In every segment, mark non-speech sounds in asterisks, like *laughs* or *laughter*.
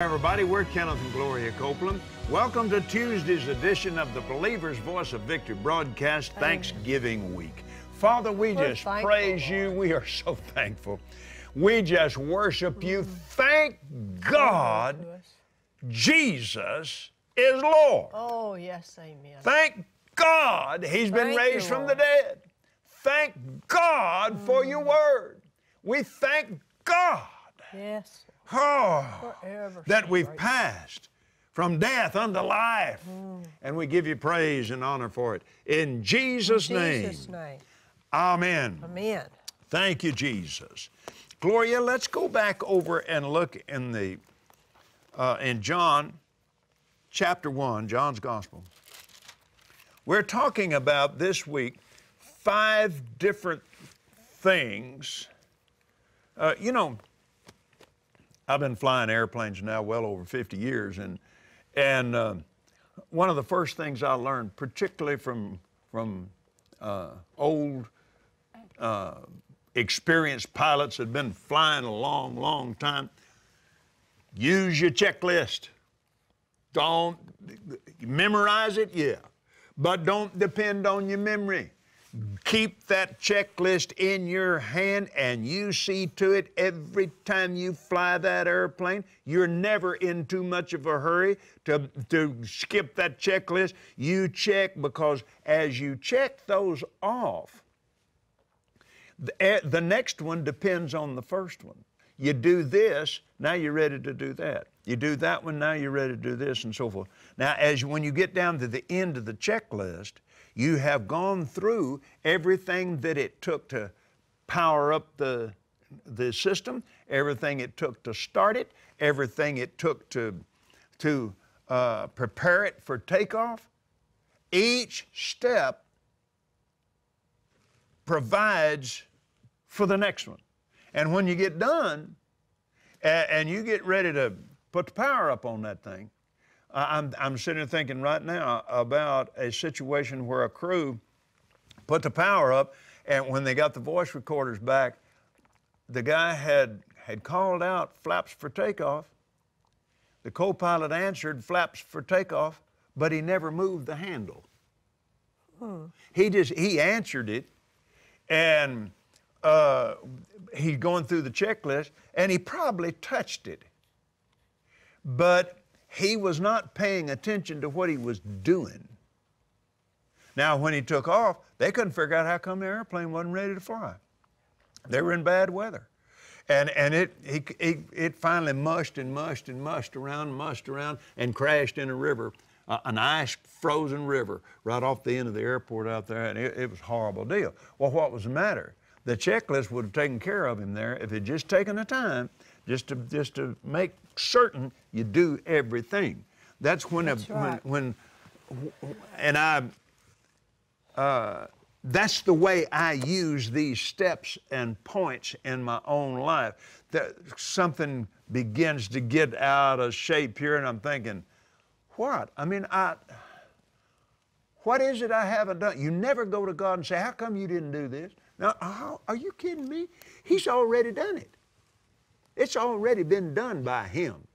everybody, we're Kenneth and Gloria Copeland. Welcome to Tuesday's edition of the Believer's Voice of Victory broadcast, Thanksgiving week. Father, we We're just thankful, praise you. We are so thankful. We just worship you. Mm-hmm. Thank God Jesus is Lord. Oh, yes, amen. Thank God He's been Thank you, raised from the dead. Thank God for your mm-hmm. word. We thank God Yes. Oh, Forever that we've passed from death unto life. And we give you praise and honor for it. In Jesus' name. Jesus' name. Amen. Amen. Thank you, Jesus. Gloria, let's go back over and look in the uh, in John chapter one, John's Gospel. We're talking about this week five different things. Uh, you know, I've been flying airplanes now well over 50 years, and and uh, one of the first things I learned, particularly from from uh, old experienced pilots that had been flying a long, long time. Use your checklist. Don't memorize it, yeah, but don't depend on your memory. Keep that checklist in your hand and you see to it every time you fly that airplane. You're never in too much of a hurry to, to skip that checklist. You check because as you check those off, the, eh, the next one depends on the first one. You do this, now you're ready to do that. You do that one, now you're ready to do this, and so forth. Now, as when you get down to the end of the checklist, you have gone through everything that it took to power up the the system, everything it took to start it, everything it took to to uh, prepare it for takeoff. Each step provides for the next one. And when you get done and you get ready to put the power up on that thing, I'm, I'm sitting thinking right now about a situation where a crew put the power up, and when they got the voice recorders back, the guy had, had called out flaps for takeoff. The co pilot answered flaps for takeoff, but he never moved the handle. He just he answered it, and uh, he's going through the checklist, and he probably touched it, but he was not paying attention to what he was doing. Now, when he took off, they couldn't figure out how come the airplane wasn't ready to fly. They were in bad weather. And, and it, it finally mushed and mushed and mushed around, mushed around, and crashed in a river, uh, an ice frozen river, right off the end of the airport out there. And it, it was a horrible deal. Well, what was the matter? The checklist would have taken care of him there if he'd just taken the time just to, just to make certain you do everything. That's when, That's a, right. when, when, and I, uh, that's the way I use these steps and points in my own life. That something begins to get out of shape here, and I'm thinking, what? I mean, I. What is it I haven't done? You never go to God and say, "How come you didn't do this?" Now, how, are you kidding me? He's already done it. It's already been done by Him.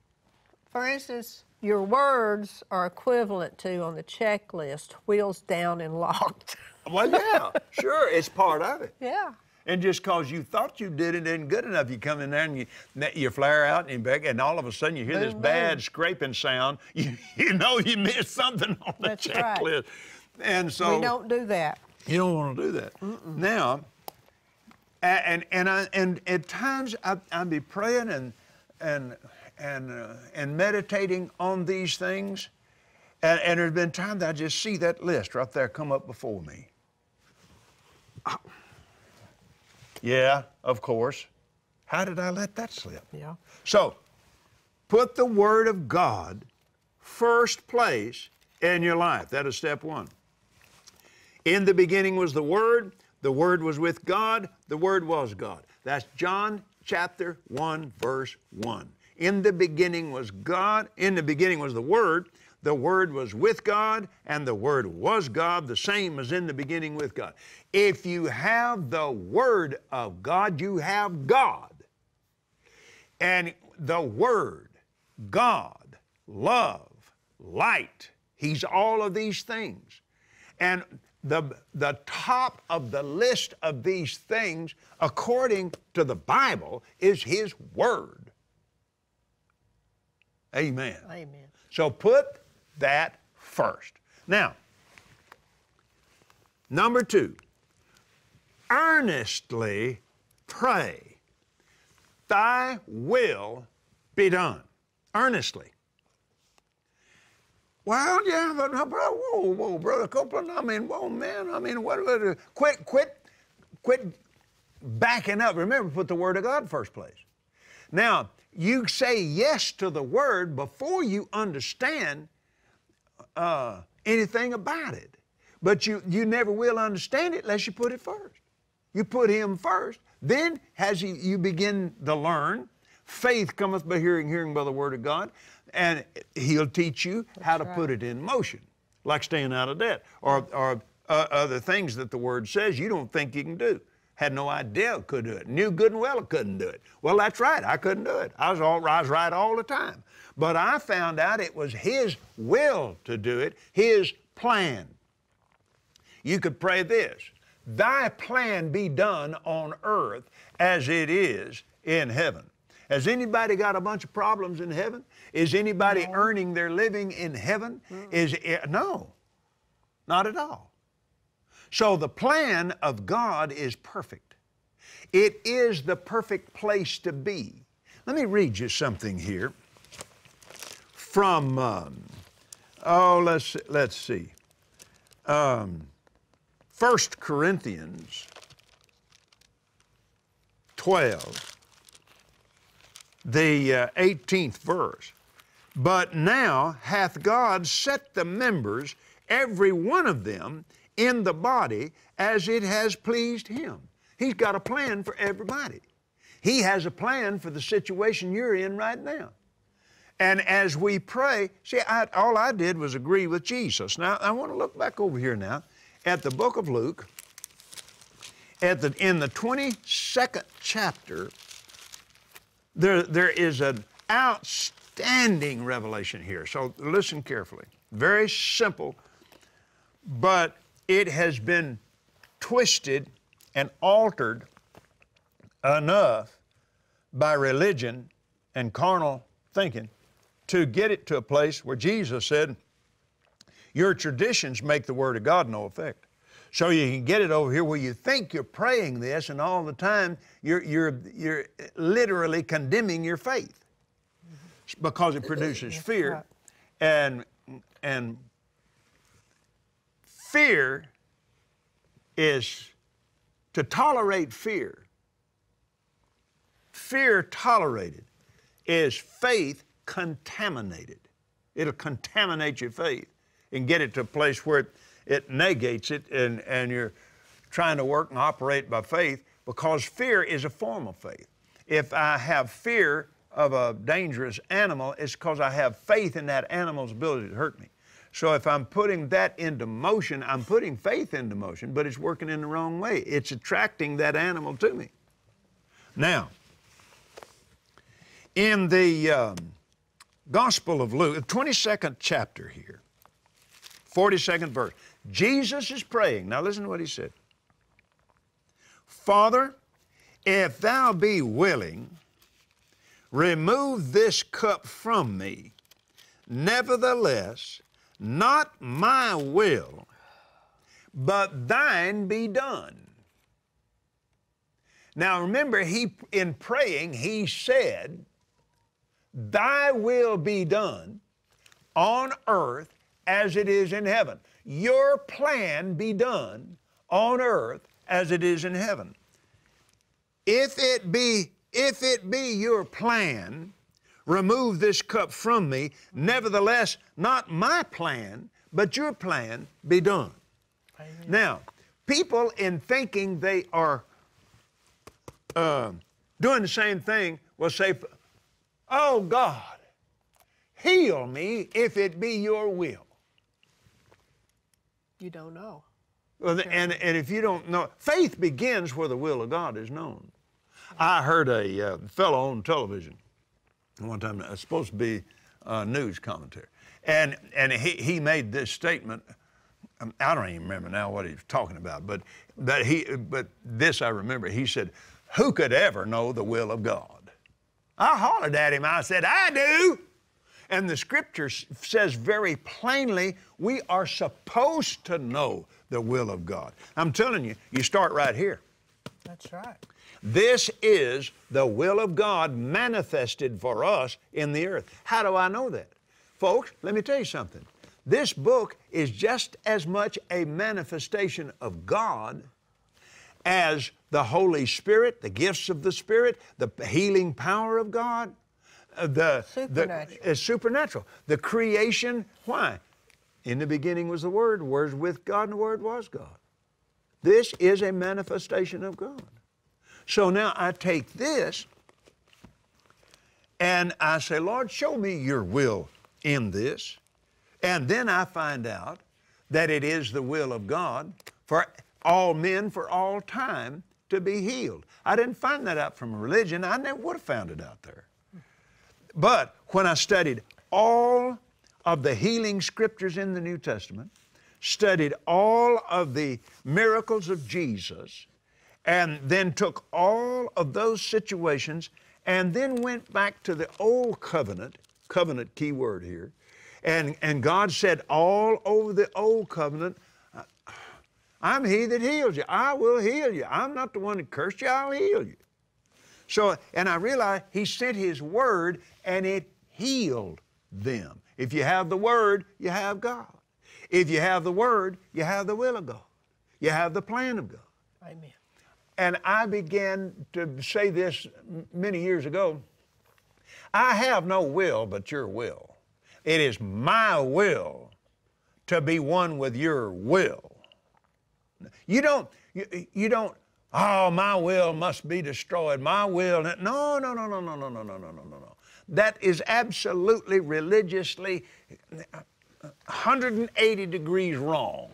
For instance, your words are equivalent to on the checklist wheels down and locked. *laughs* Well, yeah, sure, it's part of it. yeah. And just because you thought you did it isn't good enough, you come in there and you, you flare out and back, and all of a sudden you hear this Boom, bad scraping sound. *laughs* You, you know you missed something on the That's right. checklist. And so we don't do that. you don't want to do that. Now, and and I and at times I I'd be praying and and and uh, and meditating on these things, and, and there's been times I just see that list right there come up before me. Ah. Yeah, of course. How did I let that slip? Yeah. So, put the Word of God first place in your life. That is step one. In the beginning was the Word, the Word was with God, the Word was God. That's John chapter 1, verse 1. In the beginning was God, in the beginning was the Word, the Word was with God, and the Word was God, the same as in the beginning with God. If you have the Word of God, you have God. And the Word, God, love, light. He's all of these things. And the, the top of the list of these things, according to the Bible, is His Word. Amen. Amen. So put that first. Now, number two, earnestly pray, thy will be done. Earnestly. Well, yeah, but whoa, whoa, brother Copeland. I mean, whoa, man. I mean, what? what quit, quit, quit backing up. Remember, put the Word of God first place. Now, you say yes to the Word before you understand uh, anything about it. But you, you never will understand it unless you put it first. You put Him first. Then, as you, you begin to learn, faith cometh by hearing, hearing by the Word of God, and He'll teach you That's how to right. put it in motion, like staying out of debt or, or uh, other things that the Word says you don't think you can do. Had no idea I could do it. Knew good and well I couldn't do it. Well, that's right. I couldn't do it. I was, all, I was right all the time. But I found out it was His will to do it, His plan. You could pray this Thy plan be done on earth as it is in heaven. Has anybody got a bunch of problems in heaven? Is anybody no. earning their living in heaven? Mm. Is it, no, not at all. So the plan of God is perfect. It is the perfect place to be. Let me read you something here from, um, oh, let's, let's see, um, 1 Corinthians 12, the uh, 18th verse. But now hath God set the members, every one of them, in the body as it has pleased Him. He's got a plan for everybody. He has a plan for the situation you're in right now. And as we pray, see, I, all I did was agree with Jesus. Now, I want to look back over here now at the book of Luke, at the, in the 22nd chapter, there, there is an outstanding revelation here. So listen carefully. Very simple, but it has been twisted and altered enough by religion and carnal thinking to get it to a place where Jesus said, Your traditions make the Word of God no effect. So you can get it over here where you think you're praying this, and all the time you're, you're, you're literally condemning your faith because it produces fear. And, and Fear is to tolerate fear. Fear tolerated is faith contaminated. It'll contaminate your faith and get it to a place where it, it negates it and, and you're trying to work and operate by faith because fear is a form of faith. If I have fear of a dangerous animal, it's because I have faith in that animal's ability to hurt me. So if I'm putting that into motion, I'm putting faith into motion, but it's working in the wrong way. It's attracting that animal to me. Now, in the um, Gospel of Luke, 22nd chapter here, 42nd verse, Jesus is praying. Now listen to what he said. Father, if thou be willing, remove this cup from me. Nevertheless, not my will, but thine be done. Now remember, he in praying, he said, Thy will be done on earth as it is in heaven. Your plan be done on earth as it is in heaven. If it be, if it be your plan Remove this cup from me. Nevertheless, not my plan, but your plan be done. Amen. Now, people in thinking they are uh, doing the same thing will say, Oh God, heal me if it be your will. You don't know. Well, and, and if you don't know, faith begins where the will of God is known. I heard a uh, fellow on television one time, it's supposed to be uh, news commentary. And, and he, he made this statement. um, I don't even remember now what he was talking about, but, but, he, but this I remember. He said, Who could ever know the will of God? I hollered at him. I said, I do. And the scripture says very plainly, we are supposed to know the will of God. I'm telling you, you start right here. That's right. This is the will of God manifested for us in the earth. How do I know that? Folks, let me tell you something. This book is just as much a manifestation of God as the Holy Spirit, the gifts of the Spirit, the healing power of God, uh, the Supernatural. The, it's supernatural. The creation, why? In the beginning was the Word, the Word was with God, and the Word was God. This is a manifestation of God. So now I take this and I say, Lord, show me your will in this. And then I find out that it is the will of God for all men for all time to be healed. I didn't find that out from religion. I never would have found it out there. But when I studied all of the healing scriptures in the New Testament, studied all of the miracles of Jesus, and then took all of those situations and then went back to the old covenant, covenant key word here, and, and God said all over the old covenant, uh, I'm he that heals you. I will heal you. I'm not the one that cursed you, I'll heal you. So, and I realized He sent His Word and it healed them. If you have the Word, you have God. If you have the Word, you have the will of God. You have the plan of God. Amen. And I began to say this many years ago I have no will but your will. It is my will to be one with your will. You don't, you, you don't, oh, my will must be destroyed. My will, no, no, no, no, no, no, no, no, no, no, no, no. That is absolutely religiously 180 degrees wrong.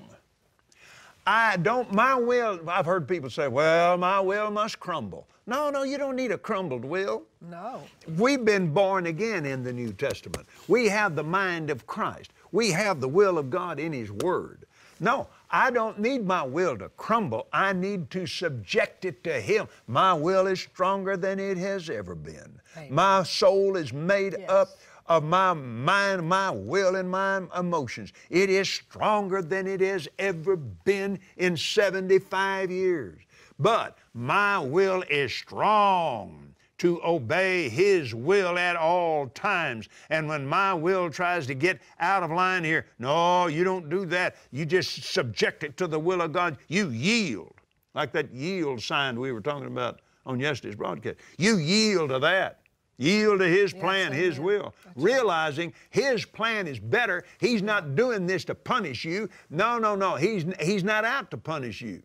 I don't, my will, I've heard people say, well, my will must crumble. No, no, you don't need a crumbled will. No. We've been born again in the New Testament. We have the mind of Christ. We have the will of God in His Word. No, I don't need my will to crumble. I need to subject it to Him. My will is stronger than it has ever been. Amen. My soul is made Yes. up of my mind, my will, and my emotions. It is stronger than it has ever been in 75 years. But my will is strong to obey His will at all times. And when my will tries to get out of line here, no, you don't do that. You just subject it to the will of God. You yield, like that yield sign we were talking about on yesterday's broadcast. You yield to that. Yield to His plan, His amen. will, realizing His plan is better. He's not doing this to punish you. No, no, no. He's, he's not out to punish you.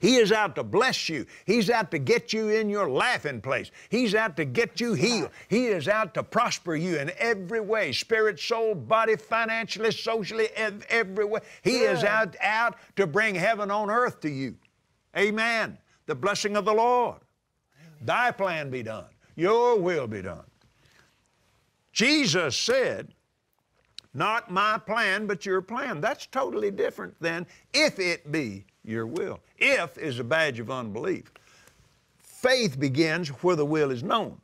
He is out to bless you. He's out to get you in your laughing place. He's out to get you healed. He is out to prosper you in every way spirit, soul, body, financially, socially, ev- every way. He is out, out to bring heaven on earth to you. Amen. The blessing of the Lord. Thy plan be done, your will be done. Jesus said, not my plan, but your plan. That's totally different than if it be your will. If is a badge of unbelief. Faith begins where the will is known.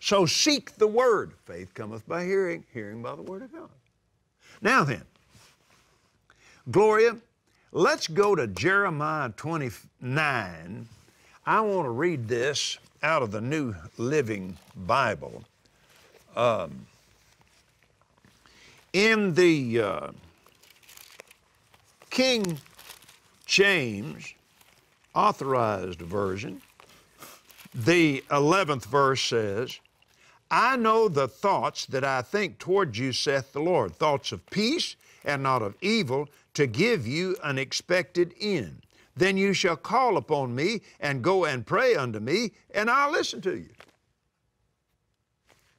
So seek the word. Faith cometh by hearing, hearing by the word of God. Now then, Gloria, let's go to Jeremiah 29. I want to read this out of the New Living Bible. Um, in the uh, King James authorized version, the 11th verse says, I know the thoughts that I think toward you, saith the Lord, thoughts of peace and not of evil, to give you an expected end. Then you shall call upon me and go and pray unto me, and I'll listen to you.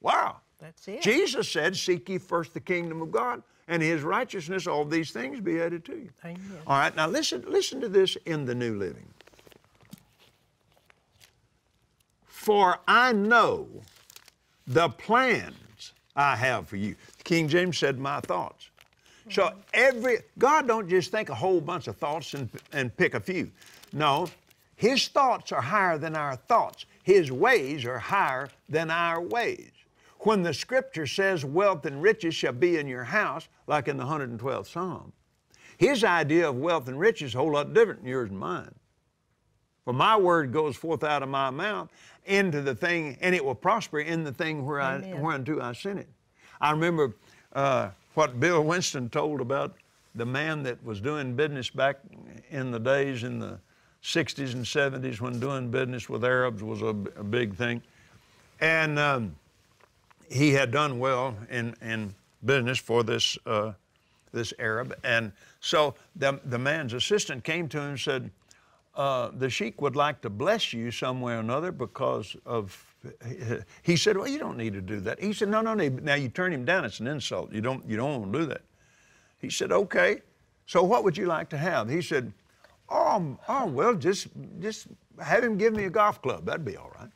Wow. That's it. Jesus said, Seek ye first the kingdom of God and his righteousness, all these things be added to you. Amen. All right, now listen, listen to this in the New Living. For I know the plans I have for you. King James said, My thoughts. So every God don't just think a whole bunch of thoughts and, and pick a few. No, His thoughts are higher than our thoughts. His ways are higher than our ways. When the scripture says wealth and riches shall be in your house, like in the 112th Psalm, his idea of wealth and riches is a whole lot different than yours and mine. For my word goes forth out of my mouth into the thing, and it will prosper in the thing where I, whereunto I sent it. I remember uh, what Bill Winston told about the man that was doing business back in the days in the 60s and 70s when doing business with Arabs was a, a big thing. And um, he had done well in, in business for this, uh, this Arab. And so the, the man's assistant came to him and said, uh, the sheik would like to bless you some way or another because of. He said, "Well, you don't need to do that." He said, "No, no, no. Now you turn him down. It's an insult. You don't. You don't want to do that." He said, "Okay. So what would you like to have?" He said, "Oh, oh well, just just have him give me a golf club. That'd be all right."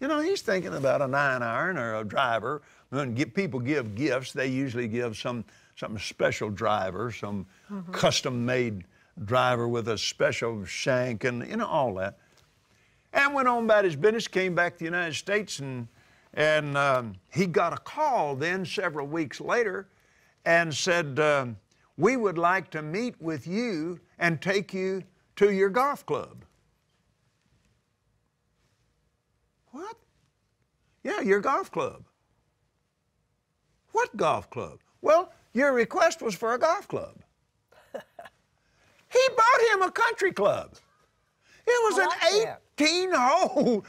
You know, he's thinking about a nine iron or a driver. When people give gifts, they usually give some some special driver, some mm-hmm. custom made driver with a special shank and you know all that. And went on about his business, came back to the United States, and and um, he got a call then several weeks later, and said, um, "We would like to meet with you and take you to your golf club." What? Yeah, your golf club. What golf club? Well, your request was for a golf club. *laughs* He bought him a country club. It was an 18 hole,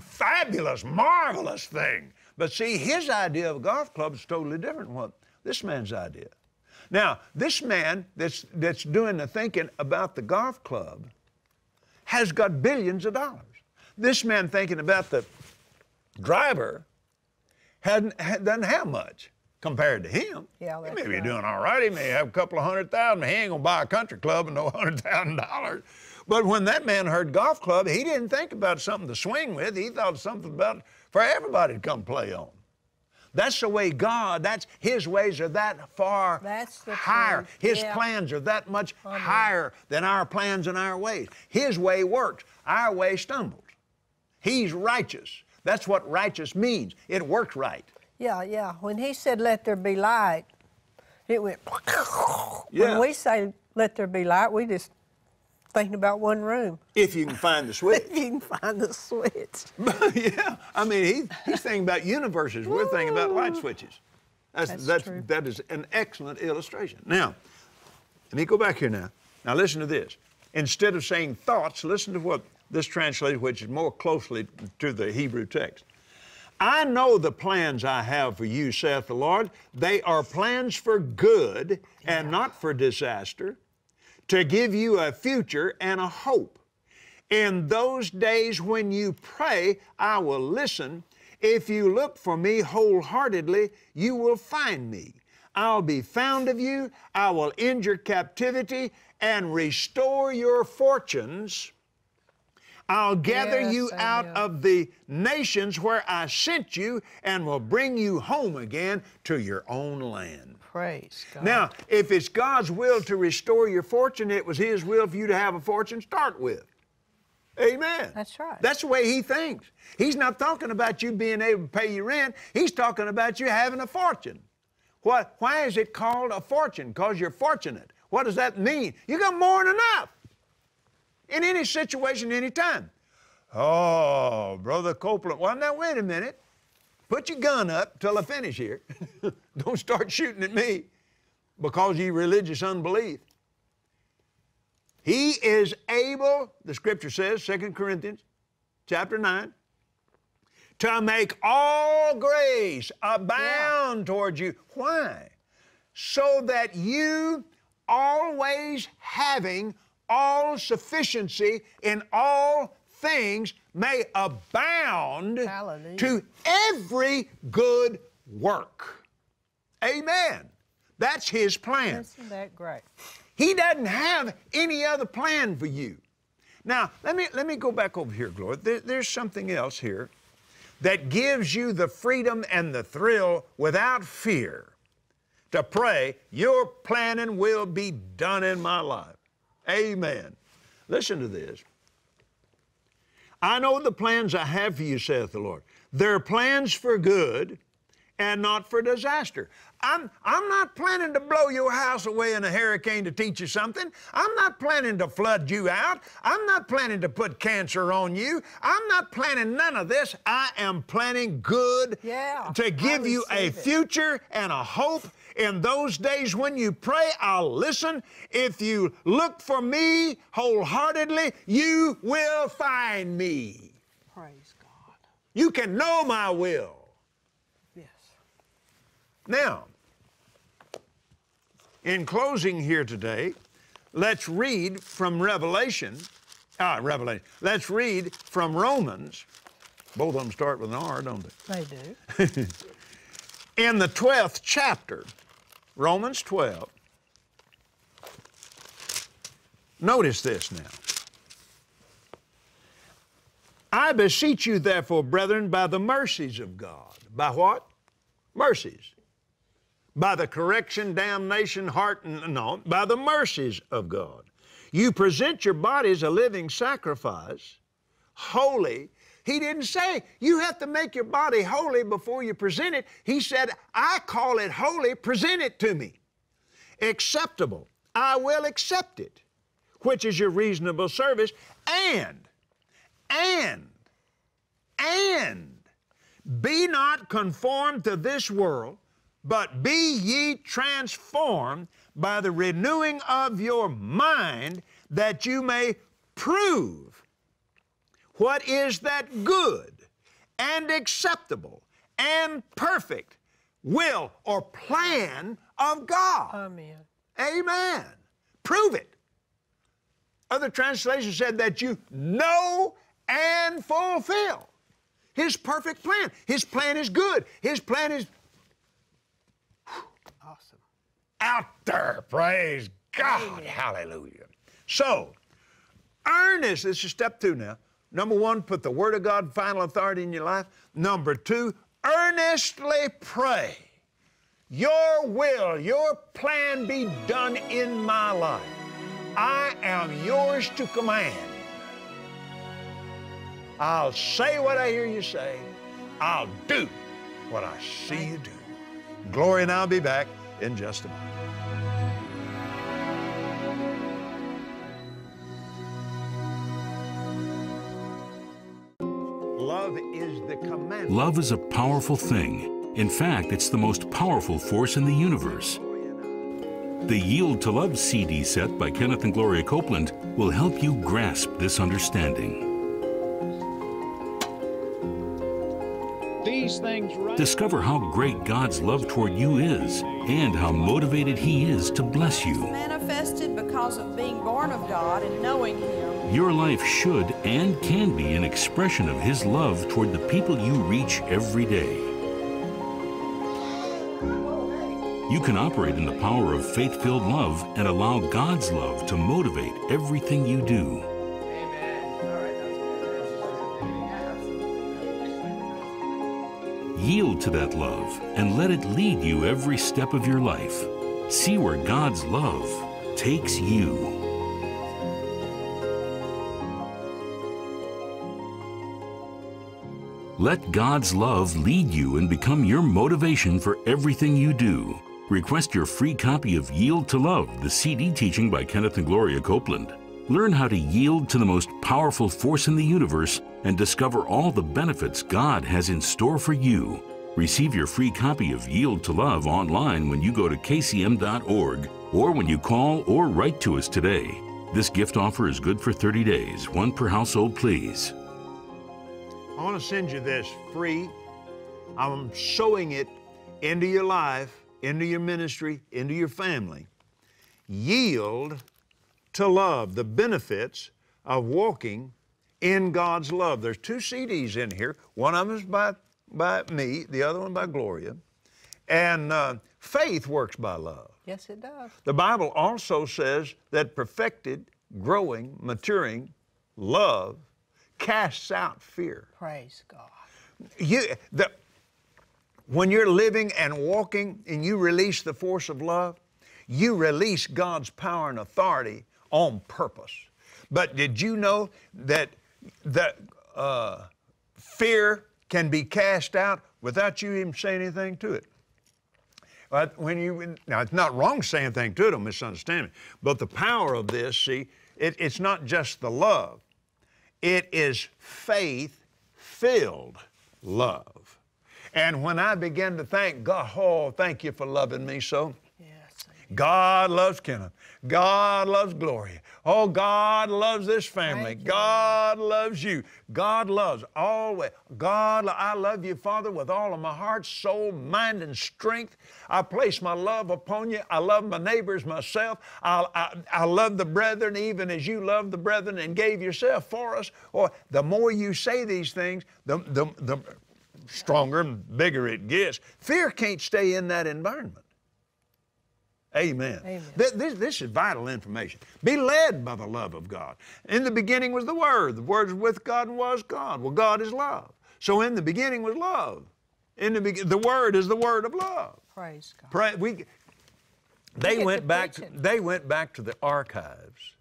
fabulous, marvelous thing. But see, his idea of a golf club is totally different from what this man's idea. Now, this man that's, that's doing the thinking about the golf club has got billions of dollars. This man thinking about the driver hadn't, doesn't have much compared to him. Yeah, he may be right. doing all right. He may have a couple of hundred thousand. He ain't gonna buy a country club with no hundred thousand dollars. But when that man heard golf club, he didn't think about something to swing with. He thought something about for everybody to come play on. That's the way God, that's His ways are that far higher. His yeah. plans are that much Amen. higher than our plans and our ways. His way works, our way stumbles. He's righteous. That's what righteous means. It works right. Yeah, yeah. When he said, let there be light, it went. *laughs* Yeah. When we say, let there be light, we just thinking about one room. If you can find the *laughs* switch. if you can find the switch. *laughs* But, yeah, I mean, he, he's thinking about universes. We're thinking about light switches. That's, that's, that's true. that is an excellent illustration. Now, let me go back here now. Now listen to this. Instead of saying thoughts, listen to what this translated, which is more closely to the Hebrew text. I know the plans I have for you, saith the Lord. They are plans for good and not for disaster, to give you a future and a hope. In those days when you pray, I will listen. If you look for me wholeheartedly, you will find me. I'll be found of you. I will end your captivity and restore your fortunes I'll gather yes, you out of the nations where I sent you and will bring you home again to your own land. Praise God. Now, if it's God's will to restore your fortune, it was His will for you to have a fortune start with. Amen. That's right. That's the way He thinks. He's not talking about you being able to pay your rent, He's talking about you having a fortune. What, why is it called a fortune? Because you're fortunate. What does that mean? You got more than enough in any situation, any time. Oh, Brother Copeland. Well, now, wait a minute. Put your gun up till I finish here. *laughs* Don't start shooting at me because you religious unbelief. He is able, the scripture says, 2 Corinthians chapter 9, to make all grace abound yeah. towards you. Why? So that you always having all sufficiency in all things may abound Hallelujah. to every good work. Amen. That's his plan. Isn't that great? He doesn't have any other plan for you. Now, let me, let me go back over here, Gloria. There, there's something else here that gives you the freedom and the thrill without fear to pray, Your planning will be done in my life. Amen. Listen to this. I know the plans I have for you, saith the Lord. They're plans for good and not for disaster. I'm, I'm not planning to blow your house away in a hurricane to teach you something. I'm not planning to flood you out. I'm not planning to put cancer on you. I'm not planning none of this. I am planning good Yeah, to give you a it. future and a hope. In those days when you pray, I'll listen. If you look for me wholeheartedly, you will find me. Praise God. You can know my will. Yes. Now, in closing here today, let's read from Revelation. Ah, Revelation. Let's read from Romans. Both of them start with an R, don't they? They do. *laughs* In the 12th chapter, Romans 12. Notice this now. I beseech you, therefore, brethren, by the mercies of God. By what? Mercies. By the correction, damnation, heart, and no, by the mercies of God. You present your bodies a living sacrifice, holy. He didn't say you have to make your body holy before you present it. He said, I call it holy, present it to me. Acceptable, I will accept it, which is your reasonable service, and, and, and be not conformed to this world, but be ye transformed by the renewing of your mind, that you may prove what is that good and acceptable and perfect will or plan of God. Amen. Amen. Prove it. Other translations said that you know and fulfill His perfect plan. His plan is good. His plan is Awesome. out there. Praise God. Hallelujah. So, earnest, this is step two now. Number one, put the Word of God final authority in your life. Number two, earnestly pray. Your will, your plan be done in my life. I am yours to command. I'll say what I hear you say. I'll do what I see you do. Gloria and I'll be back in just a moment. Love is a powerful thing. In fact, it's the most powerful force in the universe. The Yield to Love CD set by Kenneth and Gloria Copeland will help you grasp this understanding. These things right Discover how great God's love toward you is and how motivated He is to bless you. manifested because of being born of God and knowing Him. Your life should and can be an expression of His love toward the people you reach every day. You can operate in the power of faith filled love and allow God's love to motivate everything you do. Yield to that love and let it lead you every step of your life. See where God's love takes you. Let God's love lead you and become your motivation for everything you do. Request your free copy of Yield to Love, the CD teaching by Kenneth and Gloria Copeland. Learn how to yield to the most powerful force in the universe and discover all the benefits God has in store for you. Receive your free copy of Yield to Love online when you go to kcm.org or when you call or write to us today. This gift offer is good for 30 days, one per household, please. I want to send you this free. I'm sowing it into your life, into your ministry, into your family. Yield to love, the benefits of walking in God's love. There's two CDs in here. One of them is by, by me, the other one by Gloria. And uh, faith works by love. Yes, it does. The Bible also says that perfected, growing, maturing love casts out fear. Praise God. you the when you're living and walking and you release the force of love, you release God's power and authority on purpose. But did you know that that uh, fear can be cast out without you even saying anything to it? But when you now, it's not wrong saying say anything to it. Don't misunderstand me. But the power of this, see, it, it's not just the love; it is faith-filled love. And when I begin to thank God, oh, thank you for loving me so. God loves Kenneth. God loves Gloria. Oh, God loves this family. God loves you. God loves always. God, I love you, Father, with all of my heart, soul, mind, and strength. I place my love upon you. I love my neighbors myself. I, I, I love the brethren even as you love the brethren and gave yourself for us. Or the more you say these things, the, the, the stronger and bigger it gets. Fear can't stay in that environment. Amen. Amen. Th- This, this is vital information. Be led by the love of God. In the beginning was the Word. The Word was with God and was God. Well, God is love. So in the beginning was love. In the be- the Word is the Word of love. Praise God. Pray, we, they get went back. To, they went back to the archives,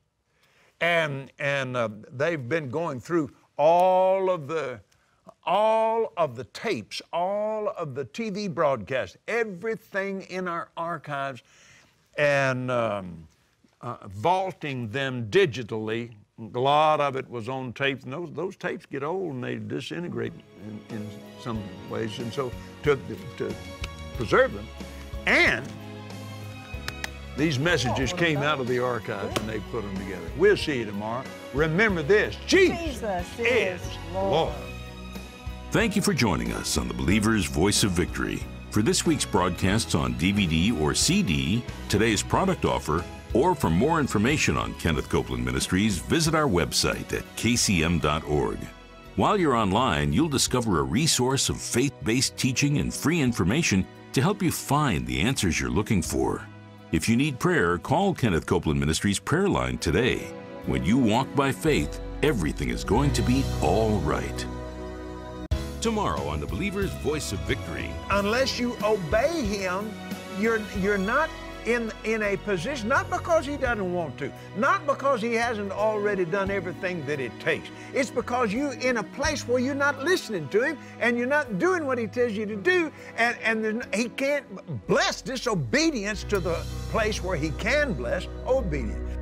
and and uh, they've been going through all of the all of the tapes, all of the TV broadcasts, everything in our archives, and um, uh, vaulting them digitally. A lot of it was on tapes, and those, those tapes get old and they disintegrate in, in some ways. And so to, to preserve them, and these messages came out of the archives and they put them together. We'll see you tomorrow. Remember this Jesus, Jesus is is Lord. Lord. Thank you for joining us on the Believer's Voice of Victory. For this week's broadcasts on DVD or CD, today's product offer, or for more information on Kenneth Copeland Ministries, visit our website at kcm.org. While you're online, you'll discover a resource of faith based teaching and free information to help you find the answers you're looking for. If you need prayer, call Kenneth Copeland Ministries prayer line today. When you walk by faith, everything is going to be all right. Tomorrow on the Believer's Voice of Victory. unless you obey him, you're you're not in in a position not because he doesn't want to, not because he hasn't already done everything that it takes. It's because you're in a place where you're not listening to him and you're not doing what he tells you to do, and and he can't bless disobedience to the place where he can bless obedience.